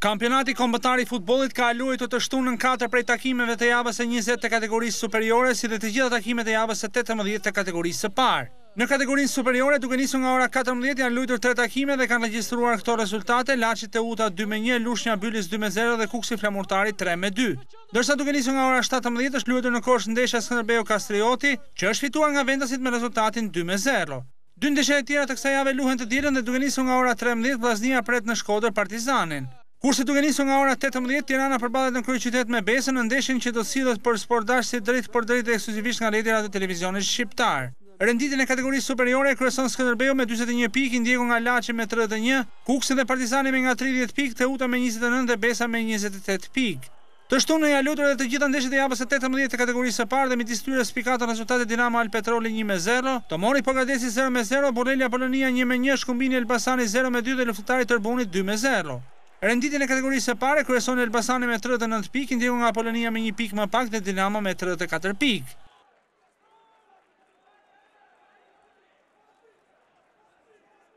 Kampionati Kombëtar i Futbollit ka luajtur të shtunën katër prej takimeve të javës së njëzet të Kategorisë Superiore si dhe të gjitha takimet e javës së tetëmbëdhjetë të Kategorisë së Parë. Në Kategorinë Superiore duke nisur nga ora katërmbëdhjetë janë luajtur tre takime dhe kanë regjistruar këto rezultate, Laçi Teuta dy me një, Lushnja Bylis dy me zero dhe Kukësi Flamurtari tre me dy. Ndërsa duke nisur nga ora shtatëmbëdhjetë është luajtur në Korçë ndeshja Skënderbeu-Kastrioti, që është fituar nga vendasit me rezultatin dy me zero. Dy ndeshjet e tjera të kësaj jave luhen të dielën dhe duke nisur nga ora trembëdhjetë Vllaznia pret në Shkodër Partizanin. Kurse duke nisur nga ora tetëmbëdhjetë Tirana përballet në kryeqytet me Besën në ndeshjen që do të sillet për sportdashësit drejtpërdrejt dhe ekskluzivisht nga rrjeti i Radiotelevizionit Shqiptar. Renditjen e Kategorisë Superiore e kryeson Skënderbeu me dyzet e një pikë, i ndjekur nga Laçi me tridhjetë e një, Kukësi dhe Partizani me nga tridhjetë pikë, Teuta me njëzet e nëntë dhe Besa me njëzet e tetë pikë. Të shtunën janë luajtur edhe të gjitha ndeshjet e javës së tetëmbëdhjetë të Kategorisë së Parë dhe midis tyre spikatën rezultatet Dinamo Albpetroli një me zero, Tomori Pogradeci zero me zero, Burreli Apolonia një me një, Shkumbini Elbasani zero me dy dhe Luftëtari Tërbuni dy me zero. Renditjen e Kategorisë së Parë e kryeson Elbasani me tridhjetë e nëntë pikë, i ndjekur nga Apolonia me një pikë më pak dhe Dinamo me tridhjetë e katër pikë.